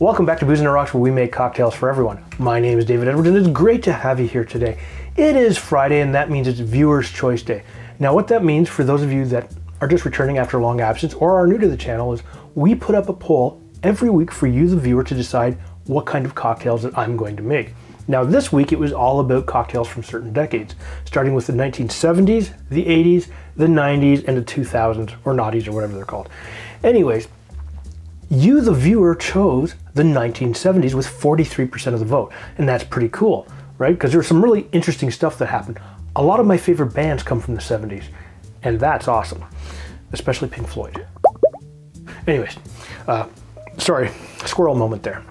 Welcome back to Booze on the Rocks, where we make cocktails for everyone. My name is David Edwards, and it's great to have you here today. It is Friday, and that means it's Viewer's Choice Day. Now, what that means for those of you that are just returning after a long absence or are new to the channel is we put up a poll every week for you, the viewer, to decide what kind of cocktails that I'm going to make. Now, this week it was all about cocktails from certain decades, starting with the 1970s, the 80s, the 90s, and the 2000s, or naughties, or whatever they're called. Anyways, you, the viewer, chose the 1970s with 43% of the vote. And that's pretty cool, right? Because there's some really interesting stuff that happened. A lot of my favorite bands come from the 70s, and that's awesome, especially Pink Floyd. Anyways, uh, sorry, squirrel moment there.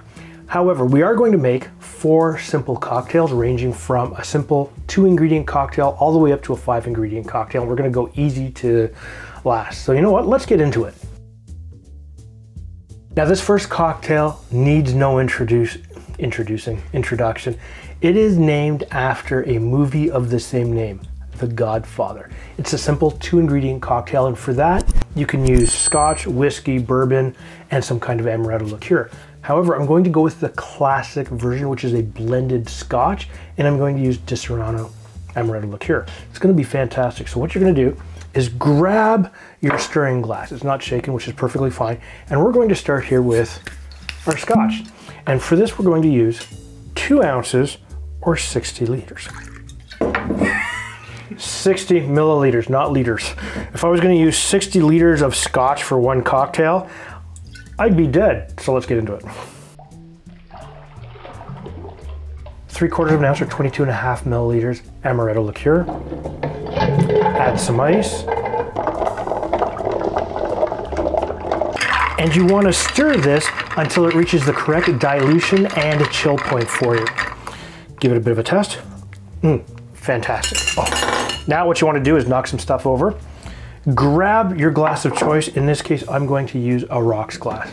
However, we are going to make four simple cocktails ranging from a simple two ingredient cocktail all the way up to a five ingredient cocktail. We're gonna go easy to last. So you know what, let's get into it. Now this first cocktail needs no introduce, introducing, introduction. It is named after a movie of the same name, The Godfather. It's a simple two ingredient cocktail and for that you can use scotch, whiskey, bourbon, and some kind of amaretto liqueur. However, I'm going to go with the classic version, which is a blended scotch, and I'm going to use Disaronno amaretto liqueur. It's gonna be fantastic. So what you're gonna do is grab your stirring glass. It's not shaken, which is perfectly fine. And we're going to start here with our scotch. And for this, we're going to use two ounces or 60 liters. 60 milliliters, not liters. If I was gonna use 60 liters of scotch for one cocktail, I'd be dead. So let's get into it. Three quarters of an ounce or 22 and a half milliliters amaretto liqueur. Add some ice. And you want to stir this until it reaches the correct dilution and chill point for you. Give it a bit of a test. Mm, fantastic. Oh. Now what you want to do is knock some stuff over. Grab your glass of choice. In this case, I'm going to use a rocks glass.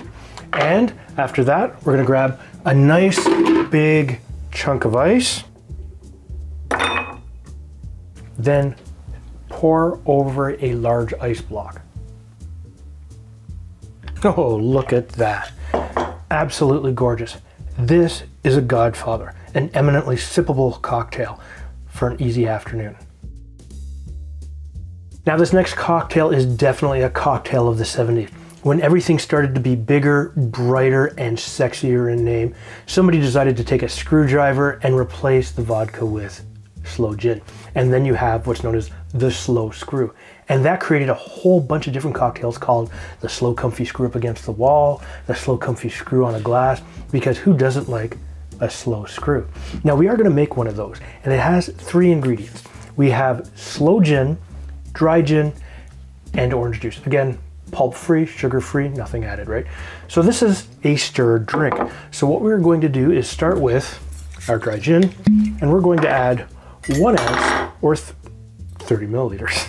And after that, we're going to grab a nice big chunk of ice. Then pour over a large ice block. Oh, look at that. Absolutely gorgeous. This is a Godfather, an eminently sippable cocktail for an easy afternoon. Now this next cocktail is definitely a cocktail of the 70s. When everything started to be bigger, brighter, and sexier in name, somebody decided to take a screwdriver and replace the vodka with sloe gin. And then you have what's known as the slow screw. And that created a whole bunch of different cocktails called the slow comfy screw up against the wall, the slow comfy screw on a glass, because who doesn't like a slow screw? Now we are gonna make one of those, and it has three ingredients. We have sloe gin, dry gin, and orange juice. Again, pulp free, sugar free, nothing added, right? So this is a stirred drink. So what we're going to do is start with our dry gin, and we're going to add one ounce or 30 milliliters.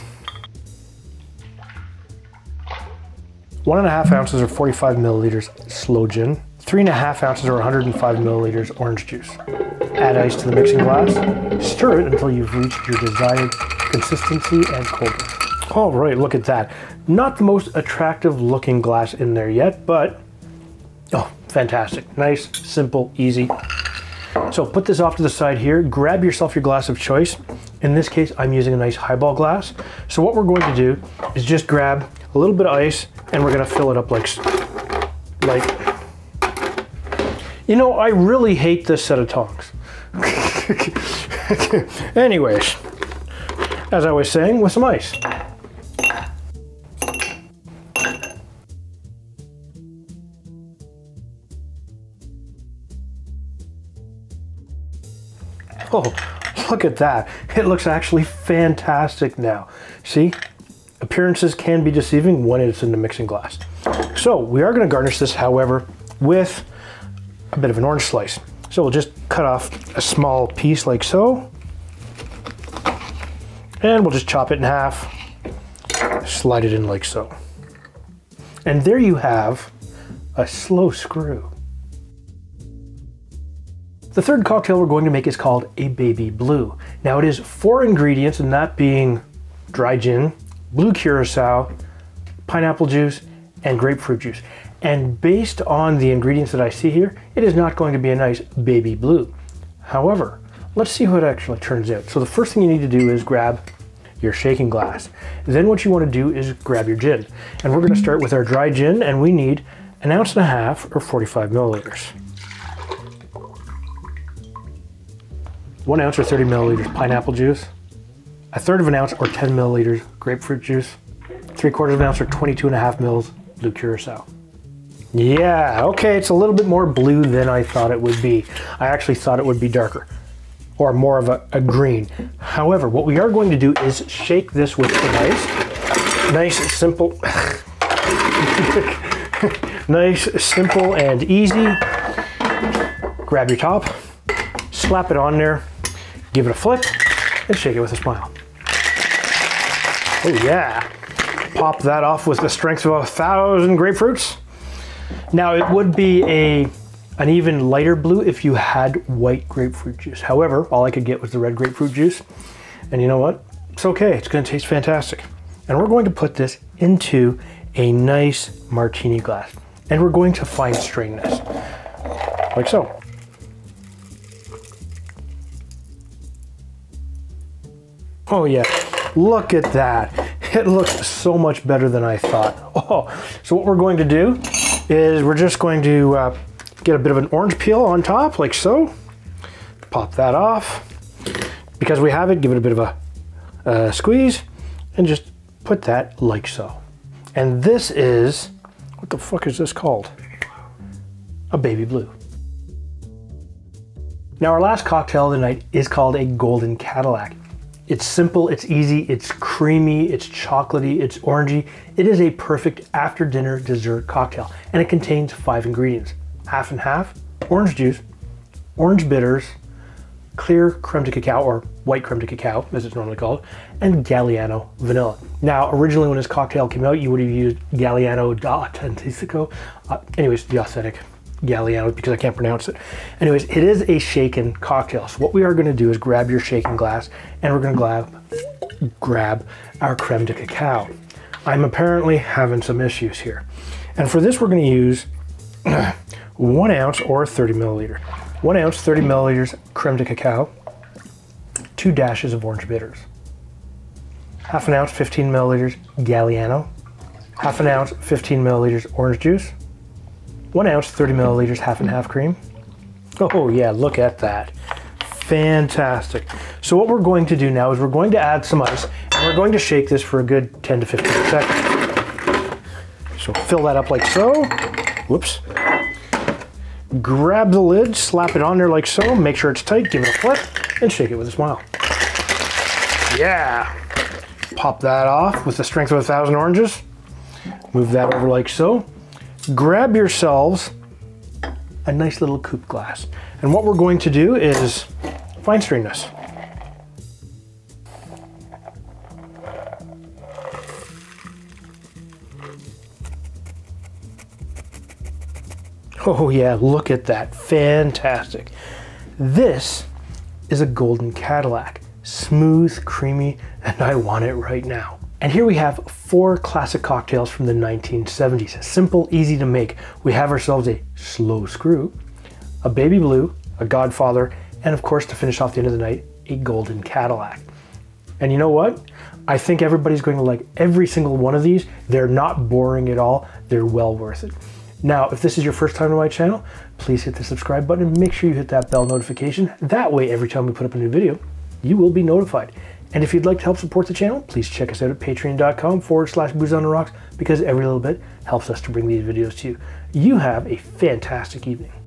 One and a half ounces or 45 milliliters sloe gin, three and a half ounces or 105 milliliters orange juice. Add ice to the mixing glass, stir it until you've reached your desired consistency and coldness. All right, look at that. Not the most attractive looking glass in there yet, but oh, fantastic. Nice, simple, easy. So put this off to the side here, grab yourself your glass of choice. In this case, I'm using a nice highball glass. So what we're going to do is just grab a little bit of ice and we're gonna fill it up like, like, you know, I really hate this set of tongs. Anyways, as I was saying, with some ice. Oh, look at that. It looks actually fantastic now. See? Appearances can be deceiving when it's in the mixing glass. So we are gonna garnish this, however, with a bit of an orange slice. So we'll just cut off a small piece like so. And we'll just chop it in half, slide it in like so. And there you have a slow screw. The third cocktail we're going to make is called a baby blue. Now it is four ingredients and that being dry gin, blue curacao, pineapple juice, and grapefruit juice. And based on the ingredients that I see here, it is not going to be a nice baby blue. However, let's see how it actually turns out. So the first thing you need to do is grab your shaking glass. Then what you want to do is grab your gin. And we're going to start with our dry gin and we need an ounce and a half or 45 milliliters. One ounce or 30 milliliters pineapple juice, a third of an ounce or 10 milliliters grapefruit juice, three quarters of an ounce or 22 and a half mils blue curacao. Yeah, okay, it's a little bit more blue than I thought it would be. I actually thought it would be darker or more of a, a green. However, what we are going to do is shake this with a nice, nice, simple, nice, simple and easy. Grab your top, slap it on there, give it a flick, and shake it with a smile. Oh yeah. Pop that off with the strength of a thousand grapefruits. Now it would be a an even lighter blue if you had white grapefruit juice. However, all I could get was the red grapefruit juice. And you know what? It's okay, it's gonna taste fantastic. And we're going to put this into a nice martini glass. And we're going to fine strain this, like so. Oh yeah, look at that. It looks so much better than I thought. Oh, so what we're going to do is we're just going to uh, get a bit of an orange peel on top, like so. Pop that off. Because we have it, give it a bit of a uh, squeeze and just put that like so. And this is, what the fuck is this called? A baby blue. Now our last cocktail of the night is called a golden Cadillac. It's simple, it's easy, it's creamy, it's chocolatey, it's orangey. It is a perfect after dinner dessert cocktail and it contains five ingredients. Half and half, orange juice, orange bitters, clear creme de cacao or white creme de cacao as it's normally called, and Galliano vanilla. Now originally when this cocktail came out you would have used Galliano d'Autentico. Uh, anyways, the authentic Galliano because I can't pronounce it. Anyways, it is a shaken cocktail. So what we are gonna do is grab your shaken glass and we're gonna grab, grab our creme de cacao. I'm apparently having some issues here. And for this, we're gonna use one ounce or 30 milliliter. One ounce, 30 milliliters creme de cacao, two dashes of orange bitters. Half an ounce, 15 milliliters Galliano, half an ounce, 15 milliliters orange juice, one ounce, 30 milliliters, half and half cream. Oh yeah, look at that. Fantastic. So what we're going to do now is we're going to add some ice and we're going to shake this for a good 10 to 15 seconds. So fill that up like so. Whoops. Grab the lid, slap it on there like so, make sure it's tight, give it a flip, and shake it with a smile. Yeah. Pop that off with the strength of a thousand oranges. Move that over like so grab yourselves a nice little coupe glass. And what we're going to do is fine strain this. Oh yeah, look at that, fantastic. This is a golden Cadillac, smooth, creamy, and I want it right now. And here we have four classic cocktails from the 1970s. Simple, easy to make. We have ourselves a slow screw, a baby blue, a godfather, and of course to finish off the end of the night, a golden Cadillac. And you know what? I think everybody's going to like every single one of these. They're not boring at all. They're well worth it. Now, if this is your first time to my channel, please hit the subscribe button and make sure you hit that bell notification. That way, every time we put up a new video, you will be notified. And if you'd like to help support the channel, please check us out at patreon.com forward slash booze on the rocks because every little bit helps us to bring these videos to you. You have a fantastic evening.